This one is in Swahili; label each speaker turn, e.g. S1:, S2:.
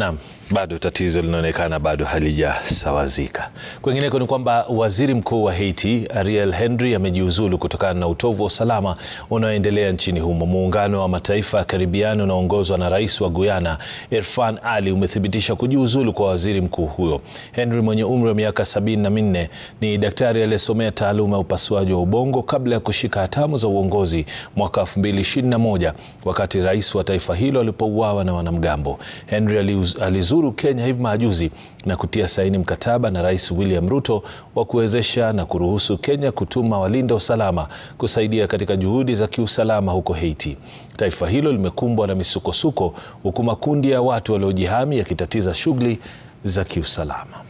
S1: Naam, bado tatizo linaonekana bado halijasawazika. Kwingineko ni kwamba waziri mkuu wa Haiti Ariel Henry amejiuzulu kutokana na utovu wa usalama unaoendelea nchini humo. Muungano wa mataifa ya Karibiani unaoongozwa na rais wa Guyana Irfan Ali umethibitisha kujiuzulu kwa waziri mkuu huyo. Henry mwenye umri wa miaka sabini na minne ni daktari aliyesomea taaluma ya upasuaji wa ubongo kabla ya kushika hatamu za uongozi mwaka 2021 wakati rais wa taifa hilo alipouawa na wanamgambo. Henry alizuru Kenya hivi majuzi na kutia saini mkataba na Rais William Ruto wa kuwezesha na kuruhusu Kenya kutuma walinda usalama kusaidia katika juhudi za kiusalama huko Haiti. Taifa hilo limekumbwa na misukosuko huku makundi ya watu waliojihami yakitatiza shughuli za kiusalama.